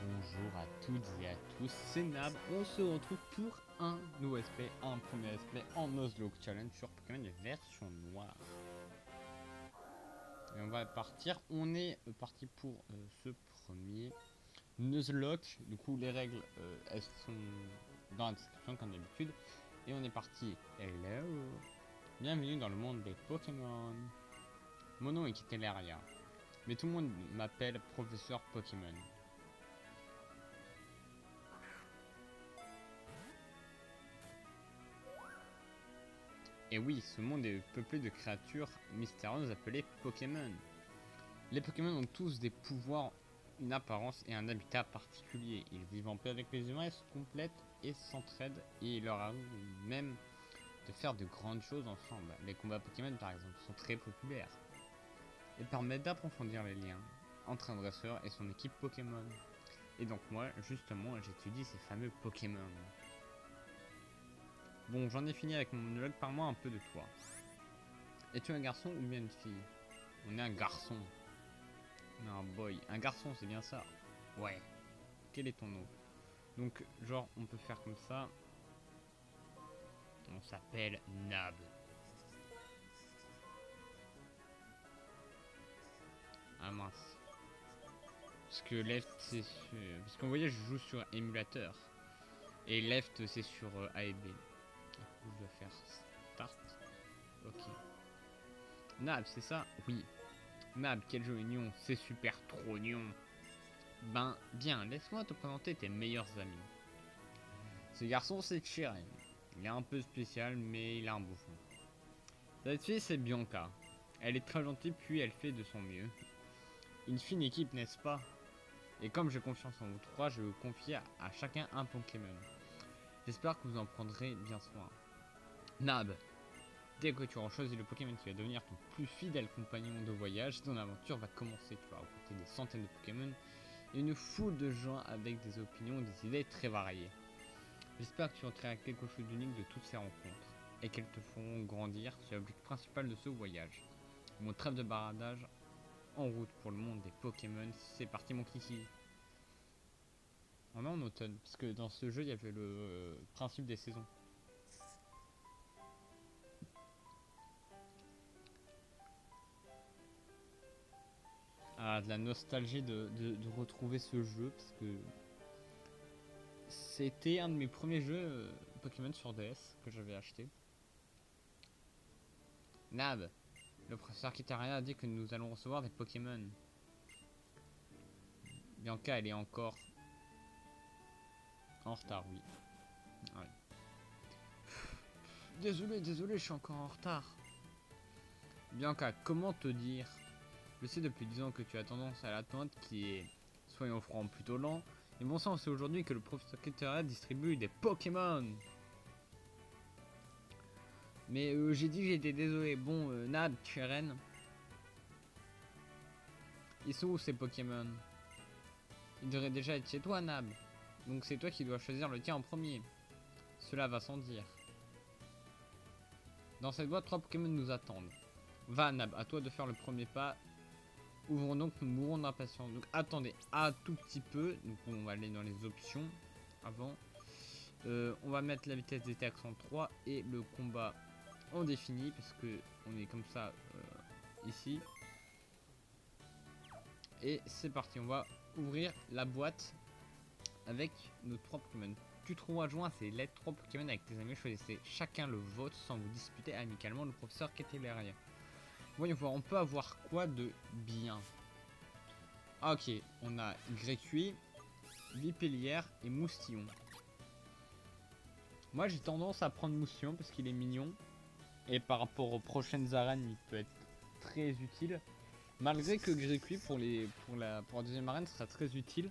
bonjour à toutes et à tous, c'est Nab, on se retrouve pour un nouveau SP, un premier SP en Nuzlocke Challenge sur Pokémon version noire. Et on va partir, on est parti pour euh, ce premier Nuzlocke, du coup les règles euh, elles sont dans la description comme d'habitude. Et on est parti, hello. Bienvenue dans le monde des Pokémon. Mon nom est Kiteleria, mais tout le monde m'appelle professeur Pokémon. Et oui, ce monde est peuplé de créatures mystérieuses appelées Pokémon. Les Pokémon ont tous des pouvoirs, une apparence et un habitat particulier. Ils vivent en paix avec les humains, se complètent et s'entraident et il leur arrive même de faire de grandes choses ensemble. Les combats Pokémon par exemple sont très populaires et permettent d'approfondir les liens entre un dresseur et son équipe Pokémon. Et donc moi, justement, j'étudie ces fameux Pokémon. Bon, j'en ai fini avec mon monologue, parle-moi un peu de toi. Es-tu un garçon ou bien une fille? On est un garçon. Non, un boy. Un garçon, c'est bien ça Ouais. Quel est ton nom? Donc, genre, on peut faire comme ça. On s'appelle Nab. Ah mince. Parce que left c'est sur... Parce qu'on voyait je joue sur émulateur. Et left c'est sur euh, A et B. Je dois faire start. Ok. Nab c'est ça? Oui. Nab quel jeu mignon. C'est super trop mignon. Ben bien, laisse-moi te présenter tes meilleurs amis. Ce garçon c'est Chiren. Il est un peu spécial mais il a un beau fond. Cette fille c'est Bianca. Elle est très gentille puis elle fait de son mieux. Une fine équipe, n'est-ce pas? Et comme j'ai confiance en vous trois, je vais vous confier à, chacun un Pokémon. J'espère que vous en prendrez bien soin. Nab, dès que tu auras choisi le Pokémon qui va devenir ton plus fidèle compagnon de voyage, ton aventure va commencer. Tu vas rencontrer des centaines de Pokémon et une foule de gens avec des opinions et des idées très variées. J'espère que tu retireras quelque chose d'unique de toutes ces rencontres et qu'elles te feront grandir. C'est l'objectif principal de ce voyage. Mon trêve de baradage en route pour le monde des Pokémon. C'est parti mon kiki. On est en automne, parce que dans ce jeu il y avait le principe des saisons. De la nostalgie de, retrouver ce jeu, parce que c'était un de mes premiers jeux euh, Pokémon sur DS que j'avais acheté. Nab le professeur Kitaria a dit que nous allons recevoir des Pokémon. Bianca, elle est encore en retard, oui. Désolé, désolé, je suis encore en retard. Bianca, comment te dire? Je sais depuis 10 ans que tu as tendance à l'attente qui est, soyons francs, plutôt lent. Et bon sang, c'est aujourd'hui que le professeur Kitaria distribue des Pokémon. Mais euh, j'ai dit que j'étais désolé. Bon, euh, Nad, Cheren. Ils sont où ces Pokémon? Ils devraient déjà être chez toi, Nab. Donc c'est toi qui dois choisir le tien en premier. Cela va sans dire. Dans cette boîte, trois Pokémon nous attendent. Va, Nab, à toi de faire le premier pas. Ouvrons donc, nous mourrons d'impatience. Donc attendez un tout petit peu. Donc on va aller dans les options avant. Euh, on va mettre la vitesse d'attaque en 3 et le combat on définit parce que on est comme ça euh, ici. Et c'est parti, on va ouvrir la boîte avec nos trois Pokémon. Tu trouveras joint ces lettres trois Pokémon avec tes amis. Choisissez chacun le vote sans vous disputer amicalement le professeur derrière. Voyons voir, on peut avoir quoi de bien? Ah, ok, on a Grécuit, Vipellière et Moustillon. Moi j'ai tendance à prendre Moustillon parce qu'il est mignon. Et par rapport aux prochaines arènes, il peut être très utile. Malgré que Grécuit pour, les, pour, la, pour la deuxième arène sera très utile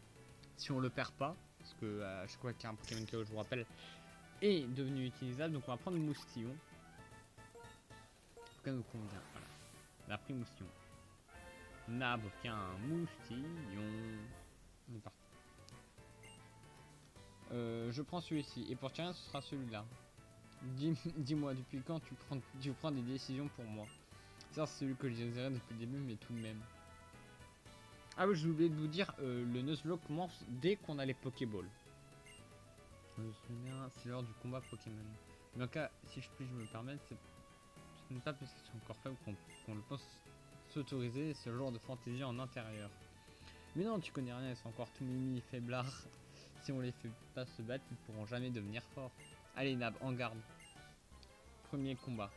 si on le perd pas. Parce que euh, je crois y a un Pokémon KO, je vous rappelle, est devenu utilisable. Donc on va prendre Moustillon. Pourquoi nous convient Voilà. On a pris Moustillon. Nab obtient un Moustillon. On. Euh, je prends celui-ci. Et pour tiens, ce sera celui-là. Dis-moi, depuis quand tu prends, tu prends des décisions pour moi? C'est celui que je depuis le début, mais tout de même. Ah oui, j'ai oublié de vous dire, euh, le Nuzlocke commence dès qu'on a les Pokéballs. Euh, C'est l'heure du combat Pokémon. Mais en cas, si je puis je me permettre, c'est pas parce qu'ils sont encore faibles qu'on le pense s'autoriser ce genre de fantaisie en intérieur. Mais non, tu connais rien, ils sont encore tout mimi faiblards. Si on les fait pas se battre, ils pourront jamais devenir forts. Allez Nab, en garde. Premier combat.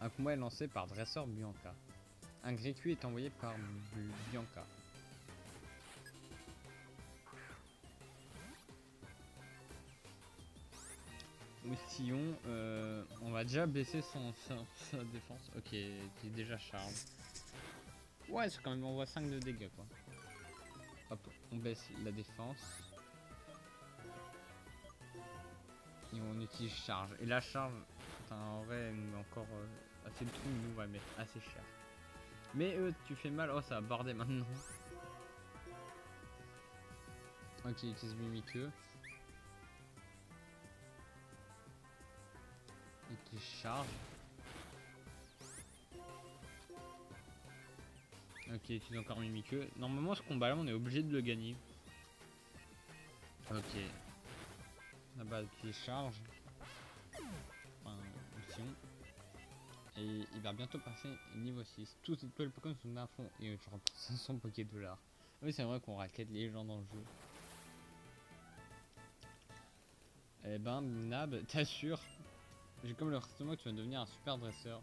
Un combat est lancé par Dresseur Bianca. Un Grécu est envoyé par Bianca. Moustillon, euh, on va déjà baisser son, défense. Ok, qui est déjà charge. Ouais, c'est quand même, on voit 5 de dégâts quoi. Hop, on baisse la défense. Et on utilise charge. Et la charge, putain, en vrai, encore euh, assez de trous, nous on va mettre assez cher. Mais eux, tu fais mal. Oh, ça va border maintenant. Ok, il utilise Mimikyu. Charge. Ok, il utilise encore Mimikyu. Normalement, ce combat-là, on est obligé de le gagner. Ok. Là-bas, qui charge. Enfin, option. Et il va bientôt passer niveau 6. Tous les Pokémon sont à fond. Et je remporte 500 Poké dollars. Oui, c'est vrai qu'on raquette les gens dans le jeu. Eh ben, Nab, t'assures. J'ai comme le sentiment que tu vas devenir un super dresseur.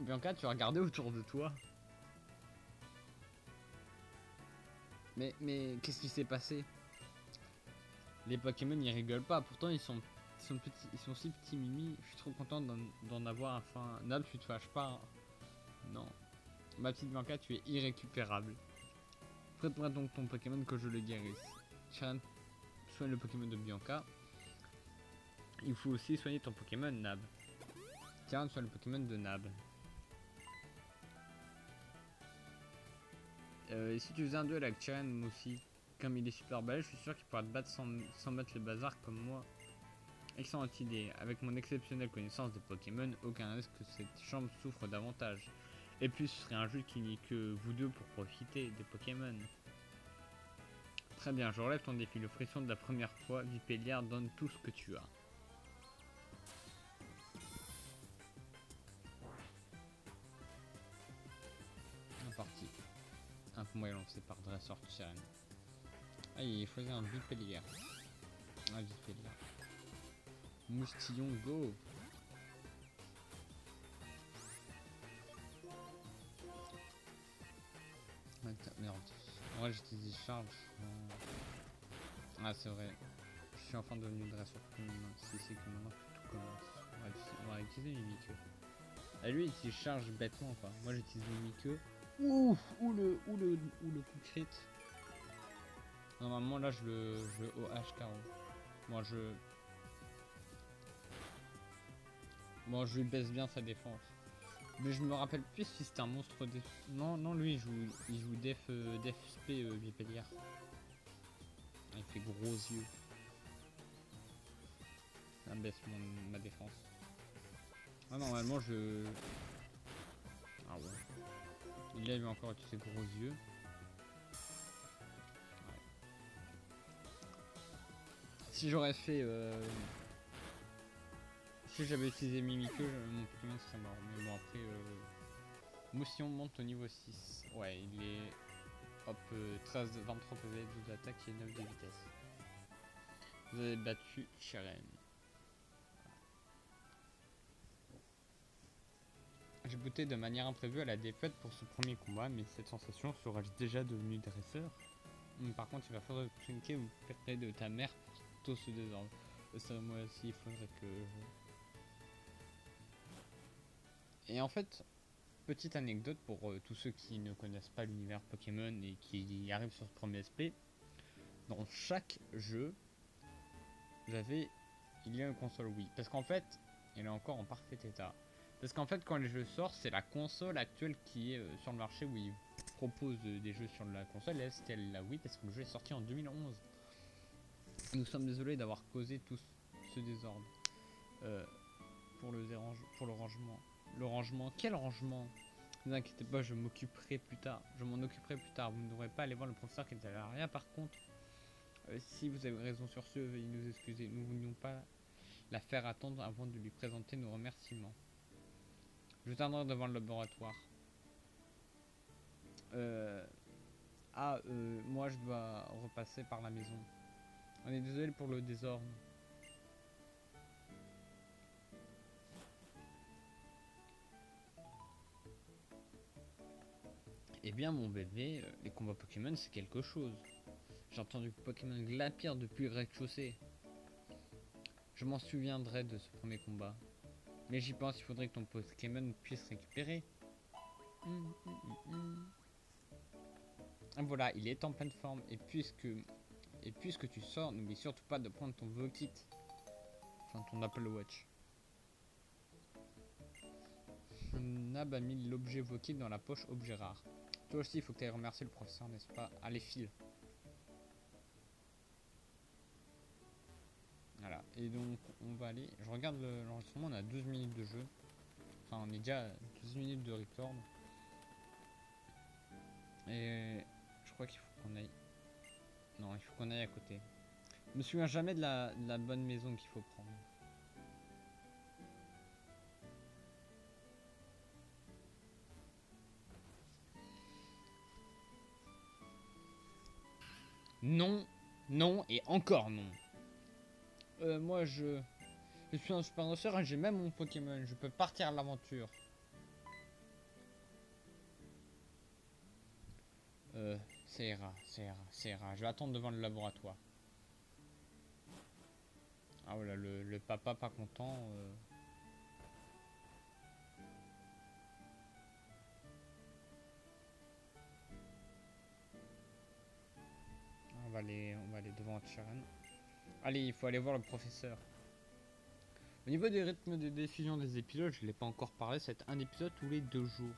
Bianca, tu as regardé autour de toi. Mais, mais, qu'est-ce qui s'est passé? Les Pokémon, ils rigolent pas. Pourtant, ils sont, ils sont petits, ils sont si petits, Mimi. Je suis trop content d'en avoir enfin. Nab, tu te fâches pas. hein. Non. Ma petite Bianca, tu es irrécupérable. Prépare donc ton Pokémon que je le guérisse. Sharon soigne le Pokémon de Bianca. Il faut aussi soigner ton Pokémon Nab. Tiens, soigne le Pokémon de Nab. Euh, et si tu faisais un duel avec moi aussi, comme il est super balèze, je suis sûr qu'il pourra te battre sans, sans mettre le bazar comme moi. Excellente idée. Avec mon exceptionnelle connaissance des Pokémon, aucun risque que cette chambre souffre davantage. Et puis ce serait un jeu qui n'est que vous deux pour profiter des Pokémon. Très bien, je relève ton défi. Le frisson de la première fois, Vipelliard donne tout ce que tu as. Combat est lancé par Dresseur Tyrann. Ah, il choisit un Vipelliard. Un. Moustillon, go Attends, merde. Ouais, j'utilise charge. Ah, c'est vrai. Je suis enfin devenu dresseur si c'est que maintenant tout commence. On va, utiliser- Mimikyu. Ah, lui, il utilise charge bêtement, quoi. Moi, j'utilise Mimikyu. Ouh, ou le, ou le, ou le coup crit. Normalement, là, je le, je le OH KO. Moi, je. Moi, je lui baisse bien sa défense. Mais je me rappelle plus si c'était un monstre def... Non, non, lui il joue, il joue def, euh, def spé euh, Il fait gros yeux. Ça baisse mon- ma défense. Ah, normalement je... Ah ouais. Il a eu encore tous ses gros yeux. Si j'aurais fait... euh, si j'avais utilisé Mimikyu, je- mon Pokémon serait mort. Mais bon, après, euh... Motion monte au niveau 6. Ouais, il est... Hop, euh, 13, 23 PV, 12 d'attaque et 9 de vitesse. Vous avez battu Cheren. J'ai booté de manière imprévue à la défaite pour ce premier combat, mais cette sensation serais-je déjà devenu dresseur Hum, Par contre, il va falloir trinquer ou près de ta mère pour tout ce désordre. Ça, moi aussi, il faudrait que. Et en fait, petite anecdote pour euh, tous ceux qui ne connaissent pas l'univers Pokémon et qui arrivent sur ce premier SP. Dans chaque jeu, j'avais, il y a une console Wii. Parce qu'en fait, elle est encore en parfait état. Parce qu'en fait, quand les jeux sortent, c'est la console actuelle qui est euh, sur le marché où ils proposent euh, des jeux sur la console. Et là, c'était la Wii parce que le jeu est sorti en 2011. Nous sommes désolés d'avoir causé tout ce désordre. Euh, pour le, pour le rangement. Le rangement, quel rangement? Ne vous inquiétez pas, je m'occuperai plus tard. Je m'en occuperai plus tard. Vous ne devrez pas aller voir le professeur qui à rien. Par contre, si vous avez raison sur ce, veuillez nous excuser. Nous ne voulions pas la faire attendre avant de lui présenter nos remerciements. Je t'attendrai devant le laboratoire. Euh... Ah, euh, moi je dois repasser par la maison. On est désolé pour le désordre. Eh bien mon bébé, euh, les combats Pokémon c'est quelque chose. J'ai entendu Pokémon Glapir depuis le rez-de-chaussée. Je m'en souviendrai de ce premier combat. Mais j'y pense, il faudrait que ton Pokémon puisse récupérer. Hum, hum, hum, voilà, il est en pleine forme. Et puisque, et puisque tu sors, n'oublie surtout pas de prendre ton Vokit. Enfin, ton Apple Watch. Nab a mis l'objet Vokit dans la poche objet rare. Toi aussi, il faut que tu ailles remercier le professeur, n'est-ce pas? Allez, file. Et donc on va aller. Je regarde l'enregistrement, on a 12 minutes de jeu. Enfin, on est déjà à 12 minutes de record. Et je crois qu'il faut qu'on aille. Non, il faut qu'on aille à côté. Je me souviens jamais de la, de la bonne maison qu'il faut prendre. Non, non et encore non. Euh, moi je... Je suis un super et j'ai même mon Pokémon. Je peux partir à l'aventure. Euh, c'est ira, c'est ira, c'est ira. Je vais attendre devant le laboratoire. Ah voilà, le, papa pas content. Euh. On va aller, on va aller devant Chiran. Allez, il faut aller voir le professeur. Au niveau des rythmes de diffusion des épisodes, je ne l'ai pas encore parlé, c'est un épisode tous les deux jours.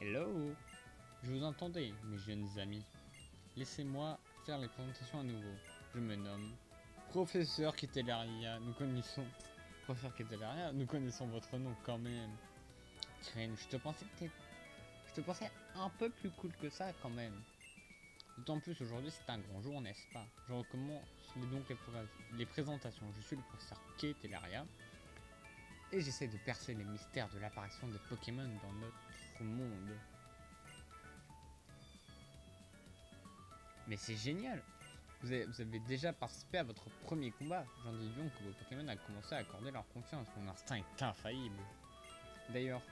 Hello Je vous entendais, mes jeunes amis. Laissez-moi faire les présentations à nouveau. Je me nomme Professeur Kitelaria. Nous connaissons... Professeur nous connaissons votre nom quand même. Tiens, je te pensais que Je te pensais un peu plus cool que ça quand même. D'autant plus aujourd'hui c'est un grand jour, n'est-ce pas? Je recommence donc les, présentations. Je suis le professeur Ketelaria et j'essaie de percer les mystères de l'apparition des Pokémon dans notre monde. Mais c'est génial vous avez, vous avez, déjà participé à votre premier combat. J'en déduis que vos Pokémon ont commencé à accorder leur confiance. Mon instinct est infaillible. D'ailleurs,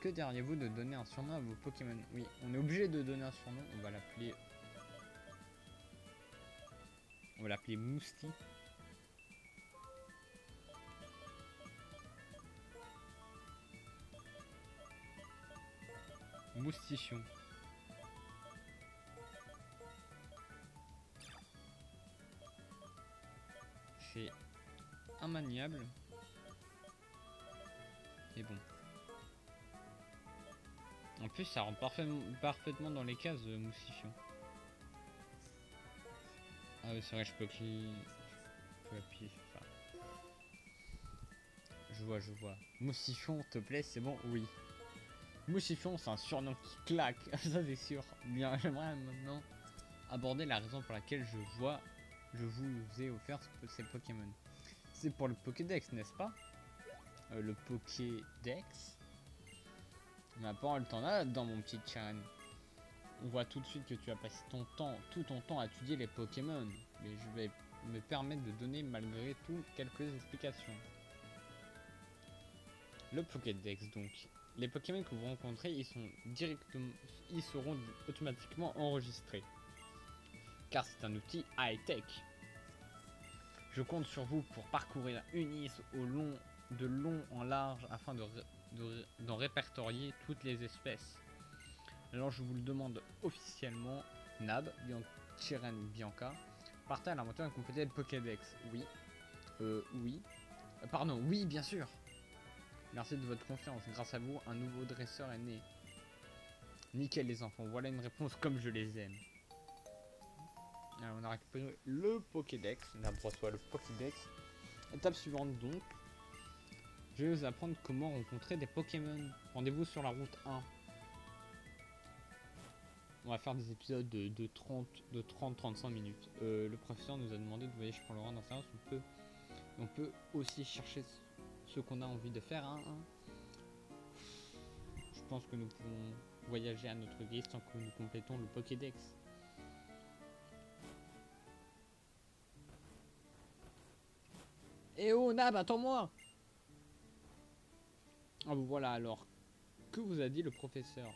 que diriez-vous de donner un surnom à vos Pokémon? Oui, on est obligé de donner un surnom. On va l'appeler... On va l'appeler Mousti. Moustichon. C'est immaniable. Et bon. En plus, ça rentre parfaitement, dans les cases euh, moussifiant. Ah oui, c'est vrai, je peux cliquer. Je vois, je vois. Moussifion, te plaît, c'est bon Oui. Moussifion, c'est un surnom qui claque, ça c'est sûr. Bien, j'aimerais maintenant aborder la raison pour laquelle je vois, je vous ai offert ces Pokémon. C'est pour le Pokédex, n'est-ce pas? Euh, Le Pokédex Ma parole t'en as dans mon petit chan. On voit tout de suite que tu as passé ton temps, tout ton temps à étudier les Pokémon. Mais je vais me permettre de donner malgré tout quelques explications. Le Pokédex donc. Les Pokémon que vous rencontrez, ils sont directement, ils seront automatiquement enregistrés. Car c'est un outil high-tech. Je compte sur vous pour parcourir Unis au long, de long en large afin de d'en répertorier toutes les espèces. Alors je vous le demande officiellement, Nab, Chiren Bianca, partez à l'inventaire et complétez le Pokédex. Oui. Euh, oui. Euh, pardon, oui, bien sûr. Merci de votre confiance. Grâce à vous, un nouveau dresseur est né. Nickel les enfants, voilà une réponse comme je les aime. Alors on a récupéré le Pokédex. Nab reçoit le Pokédex. Étape suivante donc. Je vais vous apprendre comment rencontrer des Pokémon. Rendez-vous sur la route 1. On va faire des épisodes de, de 30 de 30-35 minutes. Euh, le professeur nous a demandé de voyager pour le rang d'inférence. On peut, on peut aussi chercher ce qu'on a envie de faire. hein, hein. Je pense que nous pouvons voyager à notre guise tant que nous complétons le Pokédex. Eh oh Nab, attends-moi Ah voilà alors. Que vous a dit le professeur?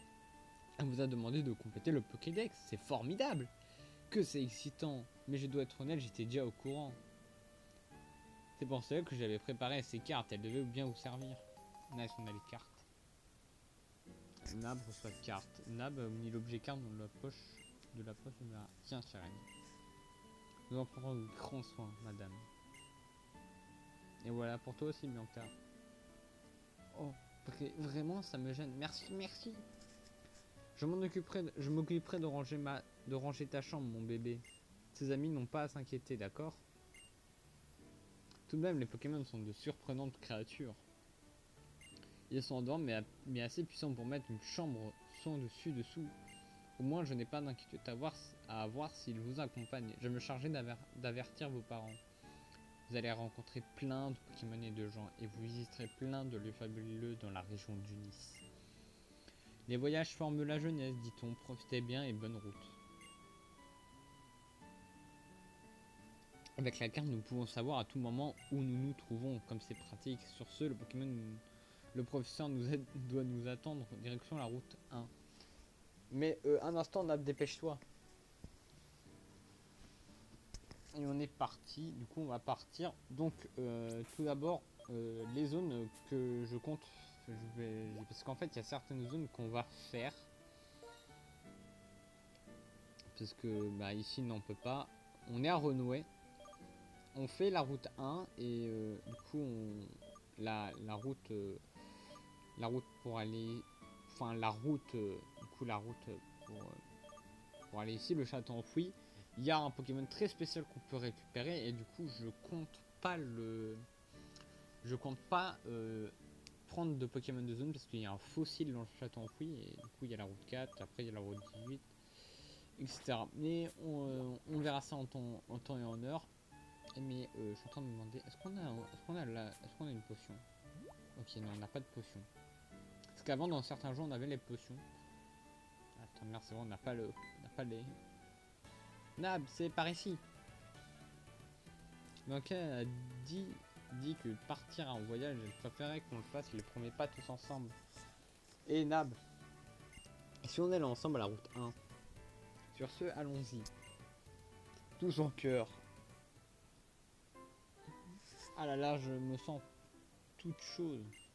Vous a demandé de compléter le Pokédex. C'est formidable Que c'est excitant Mais je dois être honnête, j'étais déjà au courant. C'est pour cela que j'avais préparé ces cartes. Elles devaient bien vous servir. Nice, on a les cartes. Nab reçoit carte. Nab a mis l'objet carte dans la poche de la poche de la... Tiens, chère. Nous en prendrons grand soin, madame. Et voilà, pour toi aussi, Bianca. Oh, vra- vraiment, ça me gêne. Merci, merci. Je m'en je m'occuperai de ranger ma, de ranger ta chambre, mon bébé. Tes amis n'ont pas à s'inquiéter, d'accord? Tout de même, les Pokémon sont de surprenantes créatures. Ils sont endormis, mais, mais assez puissants pour mettre une chambre sans dessus dessous. Au moins, je n'ai pas d'inquiétude à avoir, s'ils vous accompagnent. Je me chargerai d'aver- d'avertir vos parents. Vous allez rencontrer plein de Pokémon et de gens, et vous visiterez plein de lieux fabuleux dans la région d'Unis. Les voyages forment la jeunesse, dit-on. Profitez bien et bonne route. Avec la carte, nous pouvons savoir à tout moment où nous nous trouvons, comme c'est pratique. Sur ce, le Pokémon, le professeur nous doit nous attendre direction la route 1. Mais euh, un instant, Nab, dépêche-toi. Et on est parti. Du coup, on va partir. Donc, euh, tout d'abord, euh, les zones que je compte. Parce qu'en fait, il y a certaines zones qu'on va faire. Parce que bah, ici, non, on peut pas. On est à Renouet. On fait la route 1 et euh, du coup, on, la, la route, euh, la route pour aller, enfin la route, euh, du coup la route pour, pour aller ici, le château enfoui. Il y a un Pokémon très spécial qu'on peut récupérer et du coup, je compte pas le, je compte pas prendre de Pokémon de zone parce qu'il y a un fossile dans le château enfoui et du coup, il y a la route 4, après il y a la route 18, etc. Mais on, euh, on verra ça en temps, en temps et en heure. Mais euh, je suis en train de me demander, est-ce qu'on a, est-ce qu'on a, la, est-ce qu'on a une potion? Ok, non, on n'a pas de potion. Parce qu'avant, dans certains jeux, on avait les potions. Attends, merde, c'est on n'a pas le, n'a pas les. Nab, c'est par ici. Donc a dit, dit que partir en voyage, elle préférait qu'on le fasse les premiers pas tous ensemble. Et Nab, si on allait ensemble à la route 1 Sur ce, allons-y. Tous en cœur. Ah là là, je me sens toute chose.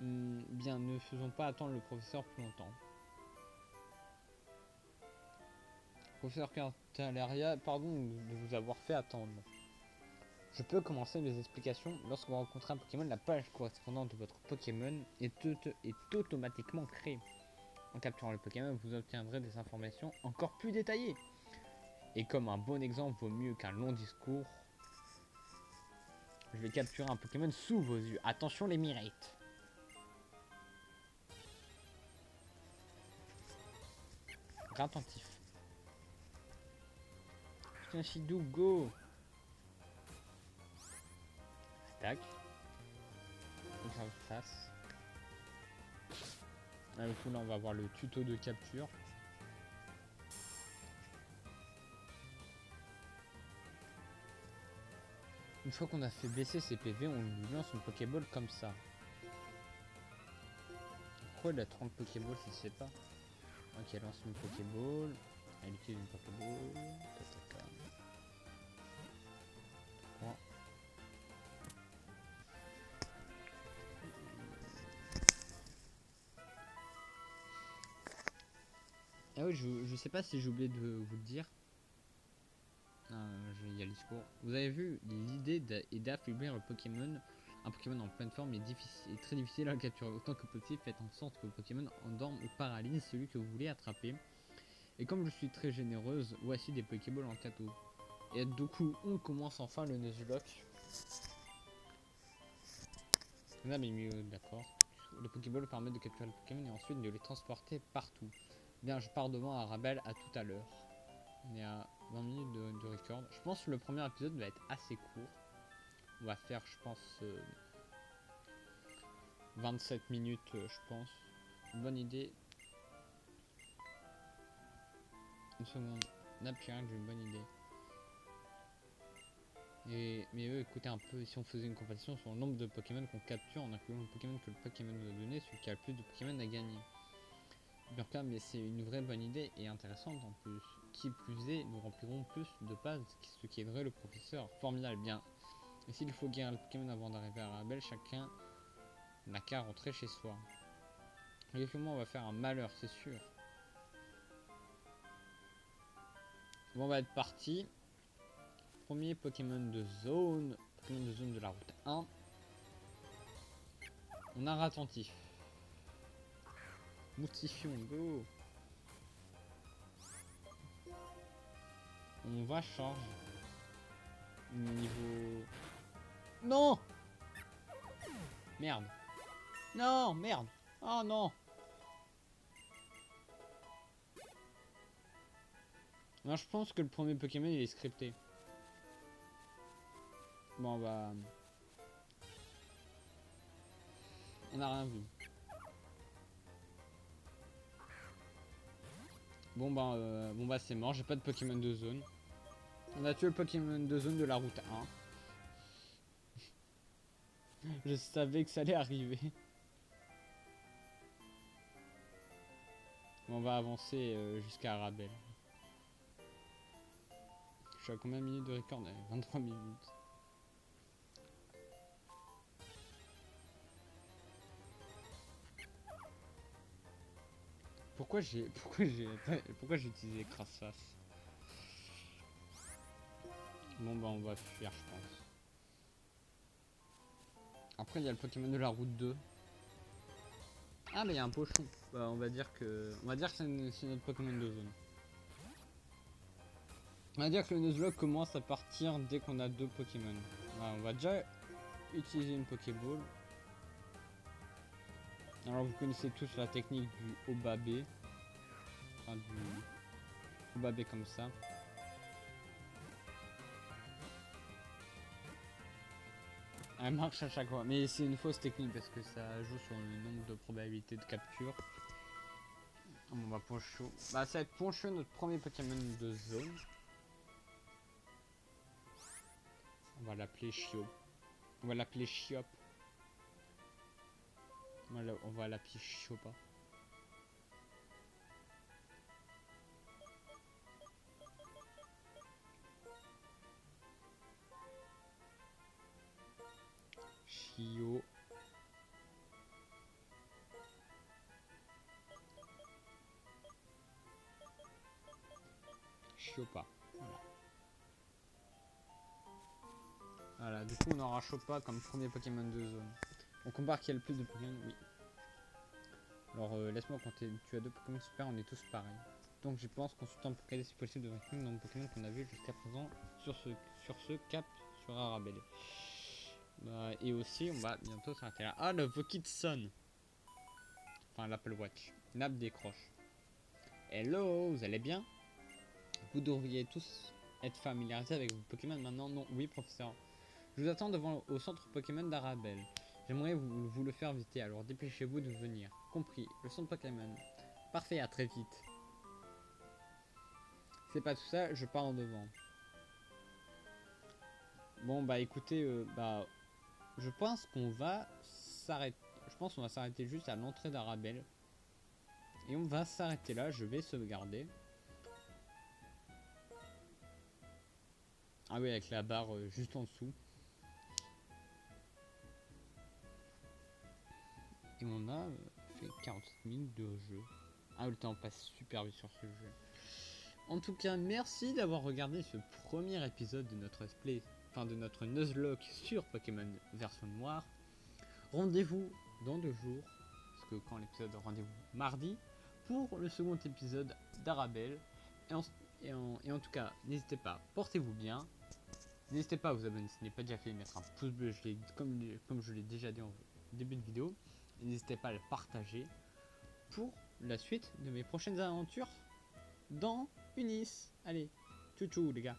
Hmm, bien, ne faisons pas attendre le professeur plus longtemps. Professeur Cantalaria, pardon de vous avoir fait attendre. Je peux commencer mes explications. Lorsque vous rencontrez un Pokémon, la page correspondante de votre Pokémon est, auto- est automatiquement créée. En capturant le Pokémon, vous obtiendrez des informations encore plus détaillées. Et comme un bon exemple vaut mieux qu'un long discours, je vais capturer un Pokémon sous vos yeux. Attention les mirettes. Attentif. Putain, go Face. Ah, du coup, là, on va voir le tuto de capture. Une fois qu'on a fait baisser ses PV, on lui lance une Pokéball comme ça. Pourquoi il a 30 Pokéballs, je sais pas. Ok, elle lance une Pokéball. Elle utilise une Pokéball. Ah je, sais pas si j'ai oublié de vous le dire. Ah, je- il y a le discours. Vous avez vu, l'idée d'affaiblir le Pokémon. Un Pokémon en pleine forme est, difficile, très difficile à capturer. Autant que possible, faites en sorte que le Pokémon endorme ou paralyse celui que vous voulez attraper. Et comme je suis très généreuse, voici des Pokéballs en cadeau. Et du coup, on commence enfin le Nuzlocke. On a mis mieux, d'accord. Le Pokéball permet de capturer le Pokémon et ensuite de les transporter partout. Bien, je pars devant Arabelle à tout à l'heure. On est à 20 minutes de, record. Je pense que le premier épisode va être assez court. On va faire, je pense, euh, 27 minutes, euh, je pense. Bonne idée. Une seconde. Napirang, j'ai une bonne idée. Et, mais eux, écoutez un peu, si on faisait une compétition sur le nombre de Pokémon qu'on capture en incluant le Pokémon que le Pokémon nous a donné, celui qui a le plus de Pokémon a gagné. Burka, mais c'est une vraie bonne idée et intéressante en plus. Qui plus est, nous remplirons plus de pages, ce qui aiderait le professeur. Formidable, bien. Et s'il faut guérir le Pokémon avant d'arriver à Arabelle, chacun n'a qu'à rentrer chez soi. Et comment on va faire un malheur, c'est sûr. Bon, on va être parti. Premier Pokémon de zone. Pokémon de zone de la route 1. On a attentif. Moutifion, go On va changer. Niveau... Non Merde. Non, merde. Oh non. Non, je pense que le premier Pokémon il est scripté. Bon bah... On a rien vu. Bon bah, bon bah c'est mort, j'ai pas de Pokémon de zone. On a tué le Pokémon de zone de la route 1. Je savais que ça allait arriver. On va avancer euh, jusqu'à Arabelle. Je suis à combien de minutes de record? 23 minutes. Pourquoi j'ai pourquoi j'ai pourquoi j'ai utilisé crasse face Bon bah on va fuir je pense. Après il y a le Pokémon de la route 2. Ah mais il y a un pochon. Bah on va dire que. On va dire que c'est notre Pokémon de zone. On va dire que le Nuzlocke commence à partir dès qu'on a deux Pokémon. Voilà, on va déjà utiliser une Pokéball. Alors vous connaissez tous la technique du Obabé. Enfin du Obabé comme ça. Elle marche à chaque fois. Mais c'est une fausse technique parce que ça joue sur le nombre de probabilités de capture. On va Poncho. Bah ça va être Poncho notre premier Pokémon de zone. On va l'appeler Chiop. On va l'appeler Chiop. On va l'appeler Chiopa. Chio. Chiopa. Voilà. Voilà, du coup on aura Chopa comme premier Pokémon de zone. On compare qui a le plus de Pokémon Oui. Alors euh, laisse-moi compter, tu as deux Pokémon super, on est tous pareils. Donc je pense consultant pour caler si possible de dans le Pokémon qu'on a vu jusqu'à présent sur ce sur ce cap sur Arabelle. Bah, et aussi on va bientôt s'arrêter là. Ah le Vokitson Enfin l'Apple Watch. Nap décroche. Hello, vous allez bien? Vous devriez tous être familiarisés avec vos Pokémon maintenant? Non, oui professeur. Je vous attends devant au centre Pokémon d'Arabelle. J'aimerais vous, le faire visiter, alors dépêchez-vous de venir. Compris, le centre Pokémon. Parfait, à très vite. C'est pas tout ça, je pars en devant. Bon bah écoutez, euh, bah je pense qu'on va s'arrêter. Je pense qu'on va s'arrêter juste à l'entrée d'Arabelle. Et on va s'arrêter là, je vais sauvegarder. Ah oui, avec la barre euh, juste en dessous. Et on a euh, fait 47 minutes de jeu. Ah, le temps passe super vite sur ce jeu. En tout cas, merci d'avoir regardé ce premier épisode de notre play, enfin de notre Nuzlocke sur Pokémon version noire. Rendez-vous dans deux jours, parce que quand l'épisode rendez-vous mardi, pour le second épisode d'Arabelle. Et en, tout cas, n'hésitez pas, portez-vous bien. N'hésitez pas à vous abonner si ce n'est pas déjà fait, mettre un pouce bleu, je comme, comme je l'ai déjà dit en début de vidéo. N'hésitez pas à le partager pour la suite de mes prochaines aventures dans Unis. Allez, tchou tchou les gars.